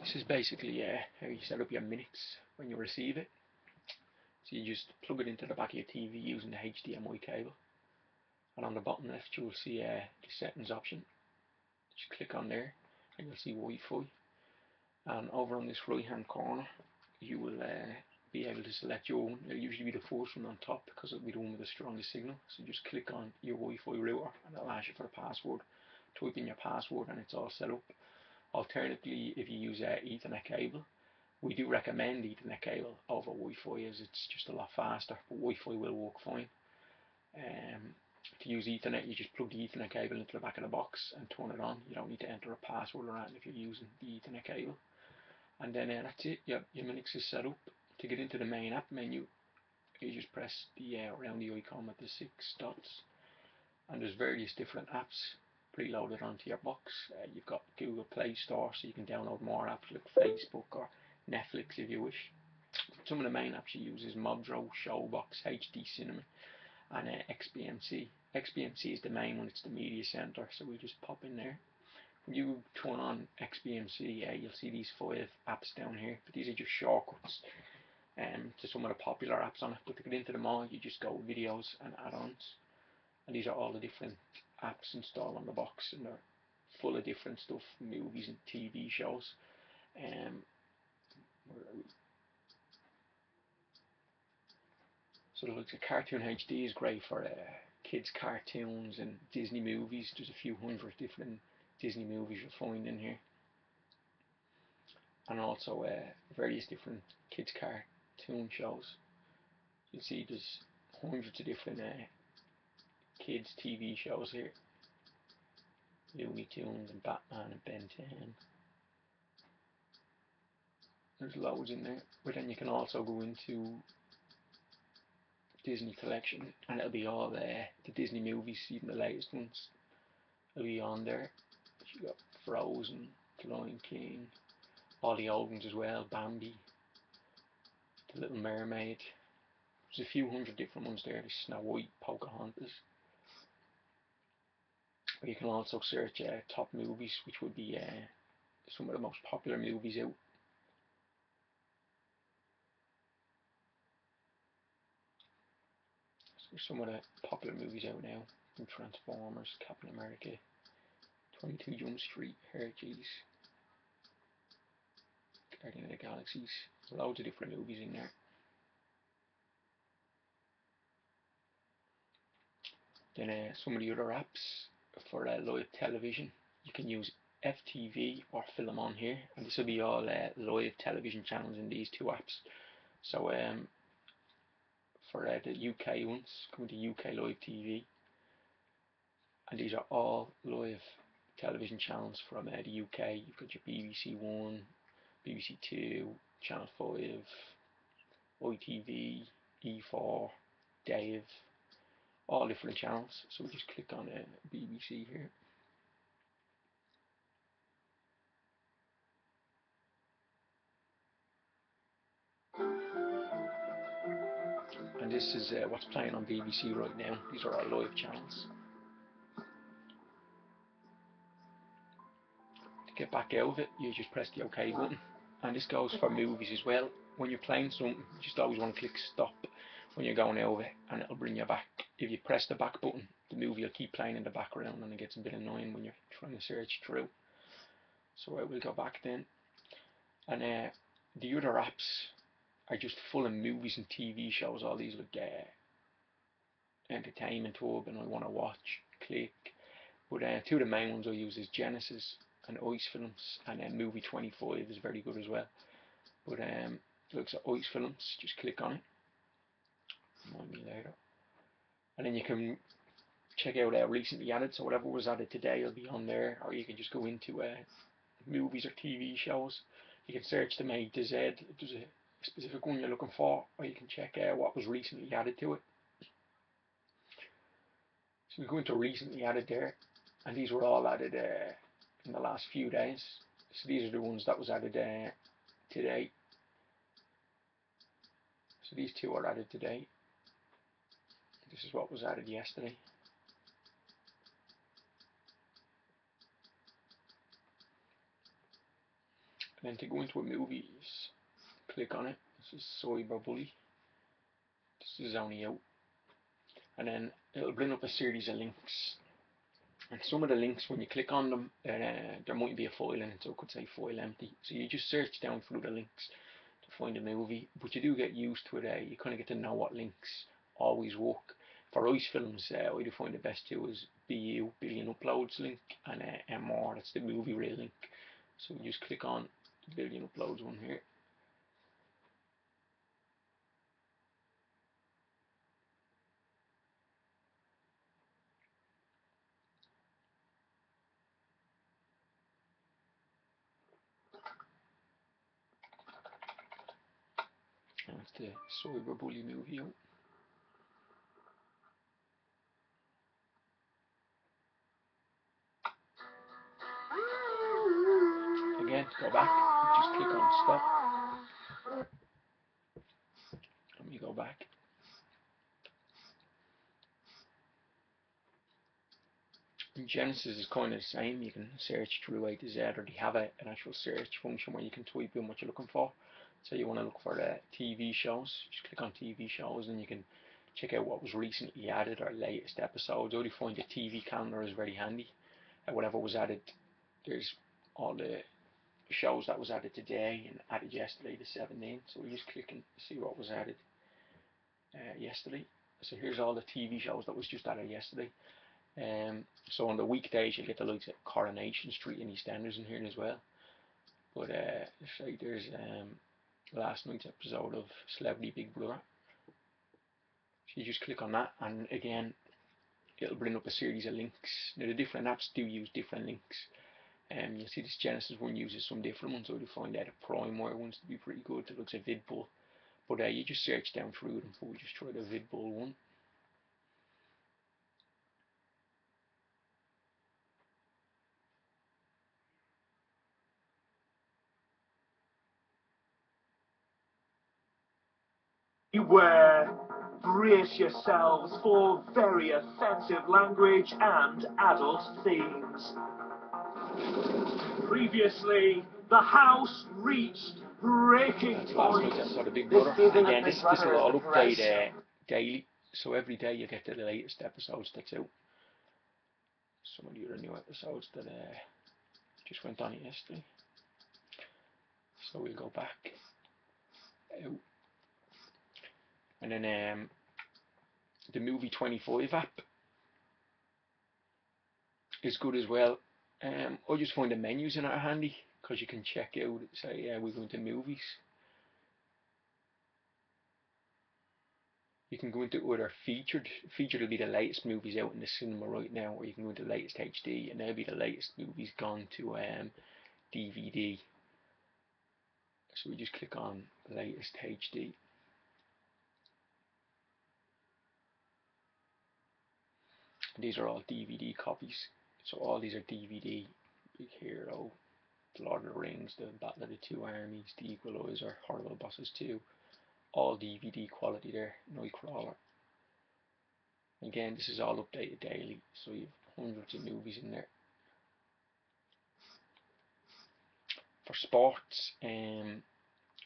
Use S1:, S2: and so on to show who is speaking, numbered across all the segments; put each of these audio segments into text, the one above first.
S1: This is basically how you set up your Minix when you receive it. So you just plug it into the back of your TV using the HDMI cable. And on the bottom left you'll see uh, the settings option. Just click on there and you'll see Wi-Fi. And over on this right hand corner you will uh, be able to select your own. It'll usually be the first one on top because it'll be the one with the strongest signal. So just click on your Wi-Fi router and it'll ask you for the password. Type in your password and it's all set up. Alternatively, if you use uh, Ethernet cable, we do recommend Ethernet cable over Wi-Fi as it's just a lot faster, but Wi-Fi will work fine. Um, to use Ethernet, you just plug the Ethernet cable into the back of the box and turn it on. You don't need to enter a password or anything if you're using the Ethernet cable. And then uh, that's it. Your, your Minix is set up. To get into the main app menu, you just press the uh, around the icon with the six dots, and there's various different apps preloaded onto your box. Uh, you've got Google Play Store, so you can download more apps like Facebook or Netflix if you wish. Some of the main apps you use is Mobdro, Showbox, HD Cinema, and uh, XBMC. XBMC is the main one, it's the media center, so we just pop in there. When you turn on XBMC, uh, you'll see these five apps down here, but these are just shortcuts um, to some of the popular apps on it. But to get into them all, you just go videos and add-ons, and these are all the different apps installed on the box, and they're full of different stuff, movies and TV shows. Um, so it looks like Cartoon HD is great for uh, kids cartoons and Disney movies. There's a few hundred different Disney movies you'll find in here. And also uh, various different kids cartoon shows. You can see there's hundreds of different uh, kids TV shows here. Looney Tunes and Batman and Ben 10. There's loads in there. But then you can also go into Disney collection and it'll be all there. The Disney movies, even the latest ones, will be on there. You got Frozen, The Lion King, all the old ones as well, Bambi, The Little Mermaid. There's a few hundred different ones there. There's Snow White, Pocahontas. You can also search uh, top movies, which would be uh, some of the most popular movies out. So some of the popular movies out now, from Transformers, Captain America, 22 Jump Street, Hercules, Guardian of the Galaxies, loads of different movies in there. Then uh, some of the other apps for uh, live television. You can use FTV or FilmOn here, and this will be all uh, live television channels in these two apps. So um, for uh, the UK ones, come to UK Live TV, and these are all live television channels from uh, the UK. You've got your BBC One, BBC Two, Channel Five, ITV, E4, Dave, all different channels. So we just click on uh, BBC here. And this is uh, what's playing on BBC right now. These are our live channels. To get back out of it, you just press the OK button. And this goes for movies as well. When you're playing something, you just always want to click stop when you're going over and it'll bring you back. If you press the back button, the movie will keep playing in the background and it gets a bit annoying when you're trying to search through. So I will go back then. And uh, the other apps are just full of movies and TV shows. All these look uh, entertainment hub and I want to watch, click. But uh, two of the main ones I use is Genesis and Ice Films and then Movie 25 is very good as well. But um, looks at Ice Films, just click on it later. And then you can check out uh, recently added, so whatever was added today will be on there, or you can just go into uh, movies or TV shows. You can search them A to Z if there's a specific one you're looking for, or you can check out what was recently added to it. So we go into recently added there, and these were all added uh, in the last few days. So these are the ones that was added uh, today. So these two are added today. This is what was added yesterday. And then to go into a movie, click on it. This is Cyberbully. This is only out. And then it'll bring up a series of links. And some of the links, when you click on them, uh, there might be a file in it, so it could say file empty. So you just search down through the links to find a movie. But you do get used to it. Uh, you kind of get to know what links always work. For ice films, uh, I do find the best two is BU, Billion Uploads link, and uh, MR, that's the movie reel link. So you just click on Billion Uploads one here. That's the Cyberbully movie. Genesis is kind of the same. You can search through A to Z, or they have a, an actual search function where you can type in what you're looking for. So you want to look for the TV shows, just click on TV shows and you can check out what was recently added or latest episodes. Or you find the TV calendar is very handy. And whatever was added, there's all the shows that was added today and added yesterday, the 17th. So we just click and see what was added uh, yesterday. So here's all the TV shows that was just added yesterday. Um, so on the weekdays you get the likes of Coronation Street and EastEnders in here as well. But uh, there's um, last night's episode of Celebrity Big Brother. So you just click on that and again it'll bring up a series of links. Now the different apps do use different links. Um, you'll see this Genesis one uses some different ones, so you find out a Primewire ones to be pretty good. It looks at Vidbull. But uh, you just search down through them, so we just try the Vidbull one.
S2: Beware, brace yourselves for very offensive language and adult themes. Previously, the House reached breaking point.
S1: night's of Big Brother.
S3: This season
S1: Again,
S3: of
S1: this, this will all
S3: is
S1: update uh, daily. So every day you get the latest episodes that's out. Some of the other new episodes that uh, just went on yesterday. So we'll go back out. And then um, the Movie 25 app is good as well. Um, I just find the menus in it handy because you can check out, say, yeah, we're going to movies. You can go into other featured. Featured will be the latest movies out in the cinema right now, or you can go into latest HD, and they'll be the latest movies gone to um, DVD. So we just click on latest HD. These are all DVD copies. So all these are DVD. Big Hero, The Lord of the Rings, The Battle of the Two Armies, The Equalizer, Horrible Bosses 2. All DVD quality there, Nightcrawler. Again, this is all updated daily, so you have hundreds of movies in there. For sports, um,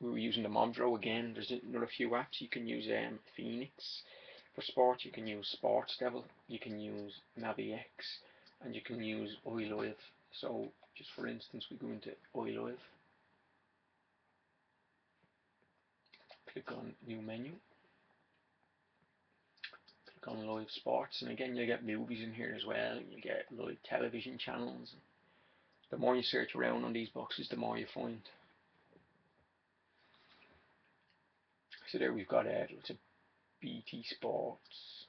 S1: we were using the Mobdro again. There's another few apps. You can use um, Phoenix. For sport, you can use Sports Devil. You can use NaviX and you can use iLive. So just for instance we go into iLive, click on new menu, click on live sports and again you get movies in here as well, you get live television channels. The more you search around on these boxes the more you find. So there we've got uh, lots of BT Sports,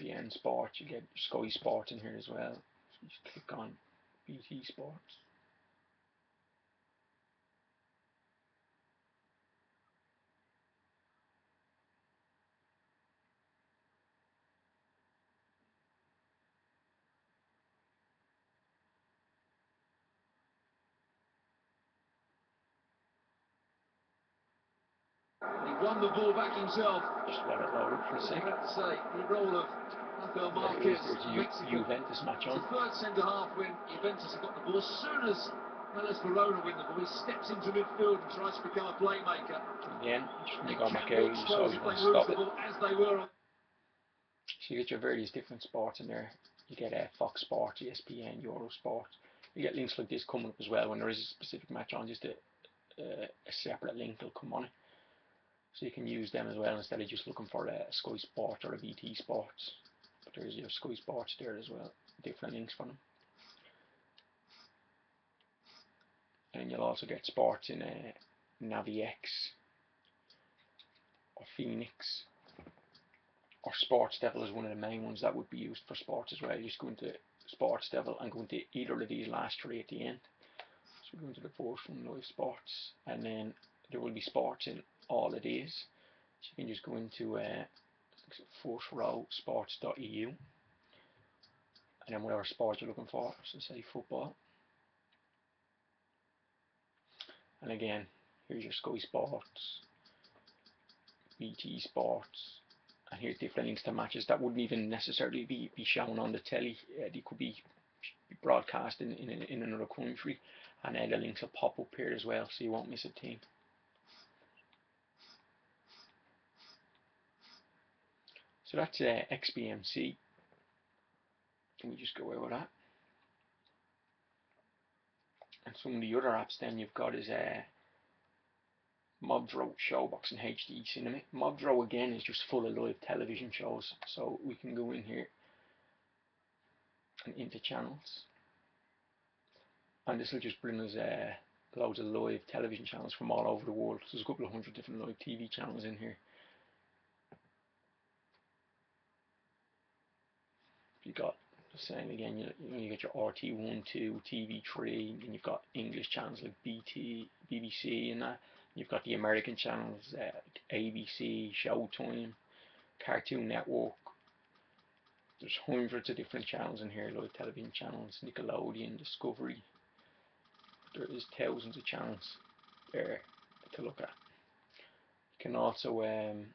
S1: BN Sports, you get Sky Sports in here as well. So just click on BT Sports.
S4: He won the ball back himself.
S1: Just let it load for a second.
S4: Say the role of Rafael
S1: it
S4: Marquez.
S1: there's Ju- Juventus match
S4: It's
S1: on.
S4: the third centre half when Juventus have got the ball. As soon as Hellas Verona win the ball. He steps into midfield and tries to become a playmaker.
S1: Again, just when you go back out,
S4: Campbell
S1: you just always
S4: if
S1: to stop it.
S4: as they were
S1: So you get your various different sports in there. You get uh, Fox Sports, ESPN, Eurosport. You get links like this coming up as well when there is a specific match on. Just a, uh, a separate link will come on it. So you can use them as well instead of just looking for a Sky Sport or a BT Sports. But there's your Sky Sports there as well. Different links for them. And you'll also get sports in uh, NaviX or Phoenix or Sports Devil is one of the main ones that would be used for sports as well. You just go into Sports Devil and go into either of these last three at the end. So go into the first one, live sports, and then there will be sports in all of these. So you can just go into uh, first sports.eu and then whatever sport you're looking for, so say football. And again, here's your Sky Sports, BT Sports, and here's different links to matches that wouldn't even necessarily be, be shown on the telly. Uh, they could be broadcast in, in, in another country, and uh, the links will pop up here as well, so you won't miss a team. So that's uh, XBMC. Can we just go over that? And some of the other apps then you've got is uh, Mobdro, Showbox and HD Cinema. Mobdro again is just full of live television shows. So we can go in here and into channels. And this will just bring us uh, loads of live television channels from all over the world. So there's a couple of hundred different live TV channels in here. You got the same again. You, you, get your RT1, 2, TV3, and you've got English channels like BT, BBC, and that. You've got the American channels, uh, like ABC, Showtime, Cartoon Network. There's hundreds of different channels in here, live television channels, Nickelodeon, Discovery. There is thousands of channels there to look at. You can also um,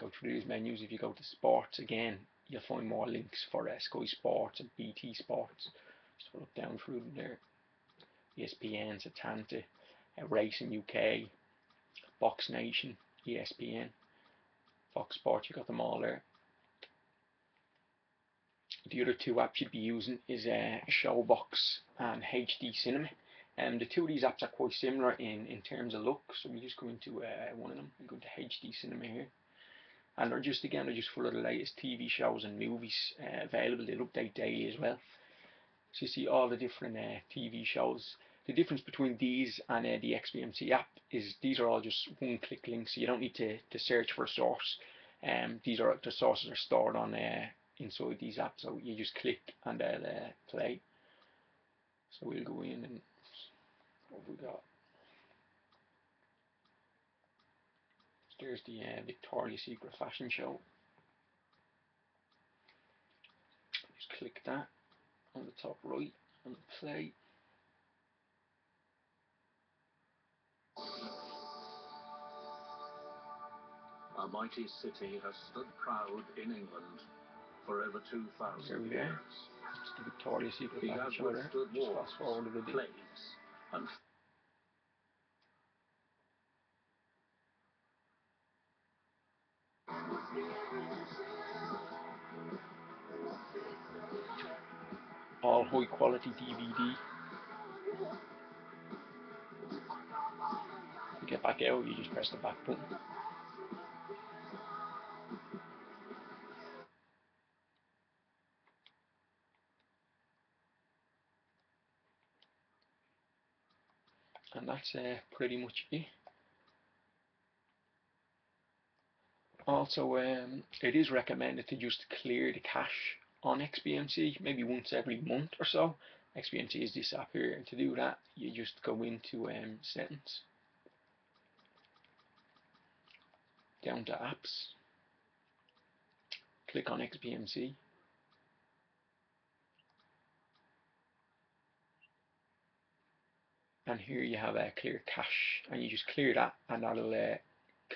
S1: go through these menus. If you go to sports again, you'll find more links for uh, Sky Sports and BT Sports. So look down through them there. ESPN, Setanta, uh, Racing UK, Box Nation, ESPN, Fox Sports, you got them all there. The other two apps you'd be using is uh, Showbox and HD Cinema. And um, the two of these apps are quite similar in, in terms of look. So we just go into uh, one of them, we go to HD Cinema here. And they're just, again, they're just full of the latest TV shows and movies uh, available. They'll update daily as well. So you see all the different uh, TV shows. The difference between these and uh, the XBMC app is these are all just one-click links, so you don't need to, to search for a source. Um, these are the sources are stored on uh, inside these apps, so you just click and they'll uh, play. So we'll go in and what we got? There's the uh, Victoria's Secret fashion show. Just click that on the top right and play.
S3: A mighty city has stood proud in England for over 2,000
S1: There we go.
S3: years.
S1: It's the Victoria's Secret fashion show there. Just fast forward a bit.
S3: plagues, and
S1: All high quality DVD. To get back out, you just press the back button. And that's uh, pretty much it. Also, um, it is recommended to just clear the cache on XBMC maybe once every month or so. XBMC is this app here, and to do that, you just go into um, settings, down to apps, click on XBMC, and here you have a clear cache, and you just clear that, and that'll uh,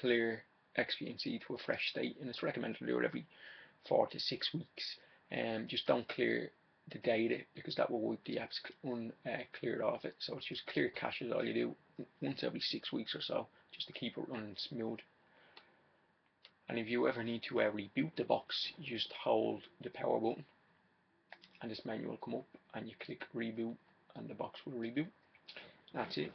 S1: clear XBMC to a fresh state, and it's recommended to do it every four to six weeks. Um, just don't clear the data because that will wipe the apps un, uh, cleared off it. So it's just clear caches all you do once every six weeks or so just to keep it running smooth. And if you ever need to uh, reboot the box, you just hold the power button and this menu will come up and you click reboot and the box will reboot. That's it.